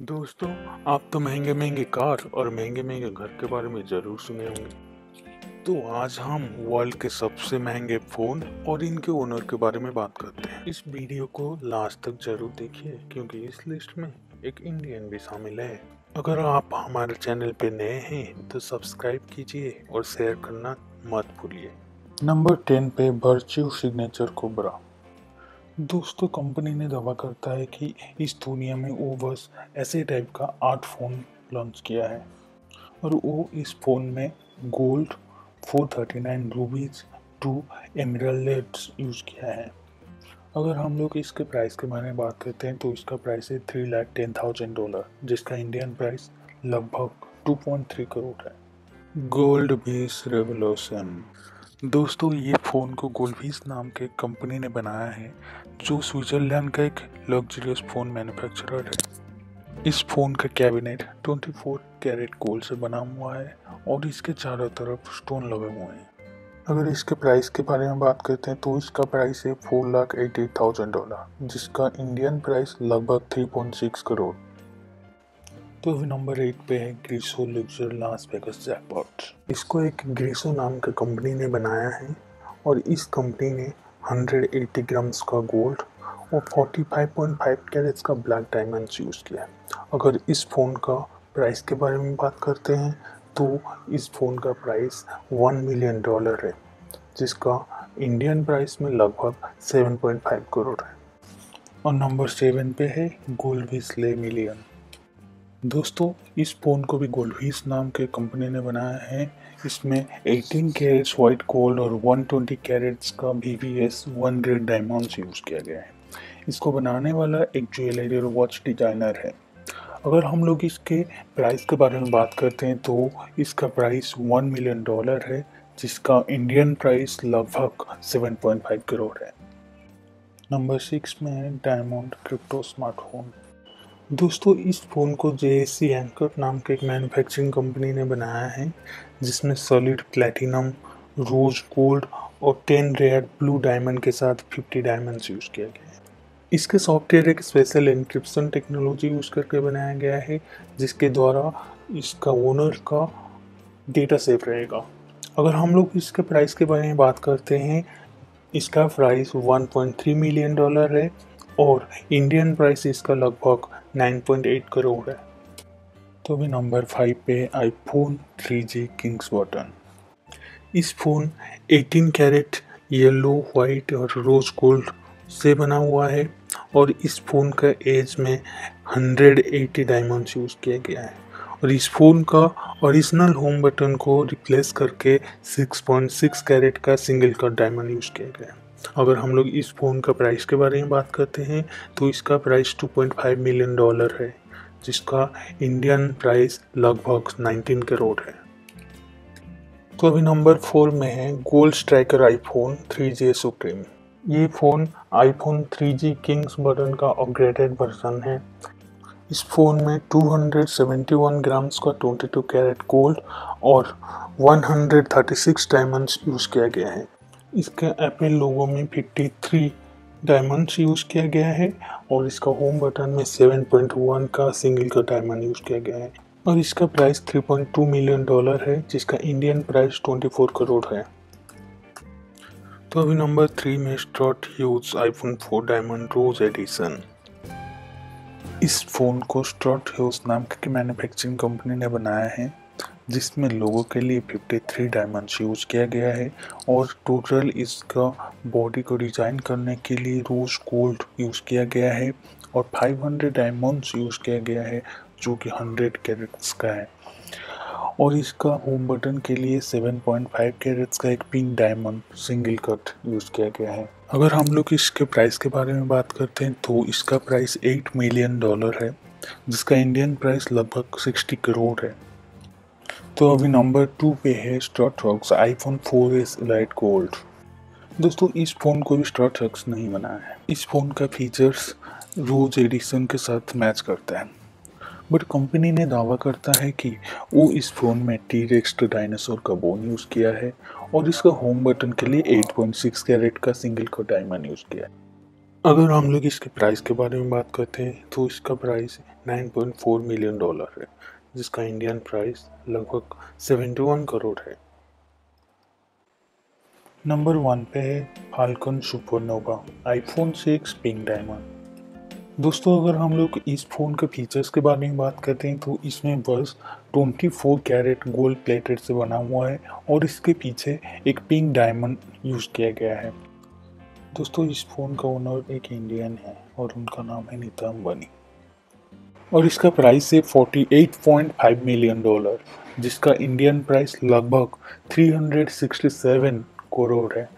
दोस्तों, आप तो महँगे महँगे कार और महँगे महँगे घर के बारे में ज़रूर सुने होंगे। तो आज हम वर्ल्ड के सबसे महँगे फ़ोन और इनके ओनर के बारे में बात करते हैं। इस वीडियो को लास्ट तक ज़रूर देखिए, क्योंकि इस लिस्ट में एक इंडियन भी शामिल है। अगर आप हमारे चैनल पे नए हैं तो सब्सक्राइब कीजिए और शेयर करना मत भूलिए। नंबर टेन पे वर्च्यू सिग्नेचर कोबरा दोस्तों कंपनी ने दावा करता है कि इस दुनिया में वो बस ऐसे टाइप का आर्ट फ़ोन लॉन्च किया है और वो इस फ़ोन में gold 439 rubies two emeralds use किया है। अगर हम लोग इसके प्राइस के बारे में बात करते हैं तो इसका प्राइस है three lakh ten thousand dollar जिसका इंडियन प्राइस लगभग टू पॉइंट थ्री करोड़ है। गोल्ड बेस रेवोल्यूशन दोस्तों, ये फ़ोन को गोल्डवीस नाम के कंपनी ने बनाया है, जो स्विट्ज़रलैंड का एक लग्जरियस फ़ोन मैन्युफैक्चरर है। इस फ़ोन का कैबिनेट 24 कैरेट गोल्ड से बना हुआ है और इसके चारों तरफ़ स्टोन लगे हुए हैं। अगर इसके प्राइस के बारे में बात करते हैं तो इसका प्राइस है four lakh eighty thousand dollar जिसका इंडियन प्राइस लगभग थ्री पॉइंट सिक्स करोड़ तो नंबर एट पे है ग्रीसो लग्जर लास वेगस जैकपॉट इसको एक ग्रीसो नाम की कंपनी ने बनाया है और इस कंपनी ने 180 ग्राम्स का गोल्ड और 45.5 कैरेट्स का ब्लैक डायमंड्स यूज़ किया है। अगर इस फ़ोन का प्राइस के बारे में बात करते हैं तो इस फ़ोन का प्राइस वन मिलियन डॉलर है, जिसका इंडियन प्राइस में लगभग 7.5 करोड़ है। और नंबर सेवन पे है गोल्ड विस्ले मिलियन दोस्तों, इस फ़ोन को भी गोल्डवीस नाम के कंपनी ने बनाया है। इसमें 18 कैरेट्स वाइट गोल्ड और 120 कैरेट्स का V V S one grade diamonds use किया गया है। इसको बनाने वाला एक ज्वेलरी और वॉच डिज़ाइनर है। अगर हम लोग इसके प्राइस के बारे में बात करते हैं तो इसका प्राइस वन मिलियन डॉलर है, जिसका इंडियन प्राइस लगभग 7.5 करोड़ है। नंबर सिक्स में है डायमंड क्रिप्टो स्मार्टफ़ोन दोस्तों, इस फ़ोन को जे एस सी एंकर नाम के एक मैन्युफैक्चरिंग कंपनी ने बनाया है, जिसमें सॉलिड प्लेटिनम रोज गोल्ड और टेन रेयर ब्लू डायमंड के साथ फिफ्टी डायमंड्स यूज़ किया गया है। इसके सॉफ्टवेयर एक स्पेशल इंक्रिप्शन टेक्नोलॉजी यूज़ करके बनाया गया है, जिसके द्वारा इसका ओनर का डेटा सेफ़ रहेगा। अगर हम लोग इसके प्राइस के बारे में बात करते हैं, इसका प्राइस 1.3 मिलियन डॉलर है और इंडियन प्राइस इसका लगभग 9.8 करोड़ है। तो भी नंबर फाइव पे आईफोन 3G किंग्स बटन इस फ़ोन 18 कैरेट येलो वाइट और रोज गोल्ड से बना हुआ है और इस फ़ोन का एज में 180 डायमंड्स यूज़ किया गया है। और इस फ़ोन का ओरिजिनल होम बटन को रिप्लेस करके 6.6 कैरेट का सिंगल कट डायमंड यूज़ किया गया है। अगर हम लोग इस फ़ोन का प्राइस के बारे में बात करते हैं तो इसका प्राइस 2.5 मिलियन डॉलर है, जिसका इंडियन प्राइस लगभग 19 करोड़ है। तो अभी नंबर फोर में है gold striker iPhone 3G supreme ये phone iPhone 3G kings button का अपग्रेडेड वर्जन है। इस फ़ोन में 271 ग्राम्स का 22 कैरेट गोल्ड और 136 डायमंड्स यूज़ किया गया है। इसके एप्पल लोगो में 53 डायमंड्स यूज़ किया गया है और इसका होम बटन में 7.1 का सिंगल का डायमंड यूज़ किया गया है। और इसका प्राइस 3.2 मिलियन डॉलर है, जिसका इंडियन प्राइस 24 करोड़ है। तो अभी नंबर थ्री में Stuart Hughes iPhone 4 diamond rose edition इस फ़ोन को स्ट्रॉट ह्यूज नाम की मैन्युफैक्चरिंग कंपनी ने बनाया है। जिसमें लोगों के लिए 53 डायमंड्स यूज़ किया गया है और टोटल इसका बॉडी को डिज़ाइन करने के लिए रोज गोल्ड यूज़ किया गया है और 500 डायमंड्स यूज़ किया गया है, जो कि 100 कैरेट्स का है। और इसका होम बटन के लिए 7.5 कैरेट्स का एक pink diamond single cut use किया गया है। अगर हम लोग इसके प्राइस के बारे में बात करते हैं तो इसका प्राइस 8 मिलियन डॉलर है, जिसका इंडियन प्राइस लगभग 60 करोड़ है। तो अभी नंबर टू पे है स्टॉटॉक्स आईफोन 4s लाइट गोल्ड दोस्तों, इस फ़ोन को भी स्टॉटॉक्स नहीं बनाया है। इस फ़ोन का फीचर्स रोज एडिशन के साथ मैच करता है। बट कंपनी ने दावा करता है कि वो इस फ़ोन में टी रेक्स्ट डायनासोर का बोन यूज़ किया है और इसका होम बटन के लिए 8.6 कैरेट का सिंगल का डायमंड यूज़ किया है। अगर हम लोग इसके प्राइस के बारे में बात करते हैं तो इसका प्राइस 9.4 मिलियन डॉलर है। जिसका इंडियन प्राइस लगभग 71 करोड़ है। नंबर वन पे है Falcon Supernova iPhone six pink diamond दोस्तों, अगर हम लोग इस फ़ोन के फीचर्स के बारे में बात करते हैं तो इसमें बस 24 कैरेट गोल्ड प्लेटेड से बना हुआ है और इसके पीछे एक पिंक डायमंड यूज़ किया गया है। दोस्तों, इस फ़ोन का ओनर एक इंडियन है और उनका नाम है नीता अंबानी और इसका प्राइस है 48.5 मिलियन डॉलर जिसका इंडियन प्राइस लगभग 367 करोड़ है।